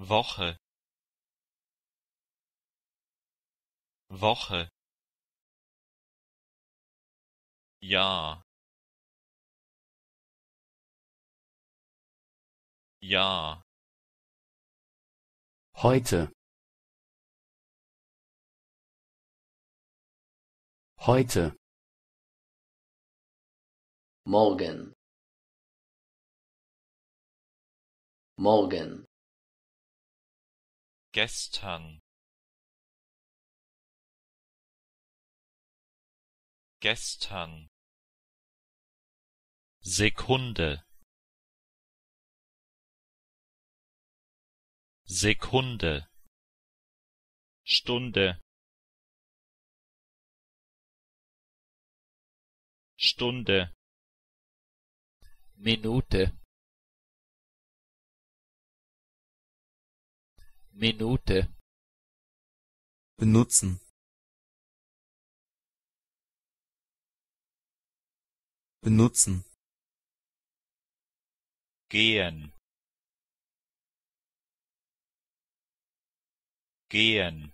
Woche. Woche. Jahr Jahr heute. Heute. Morgen. Morgen gestern. Gestern. Sekunde. Sekunde. Stunde. Stunde. Minute Minute. Benutzen. Benutzen. Gehen. Gehen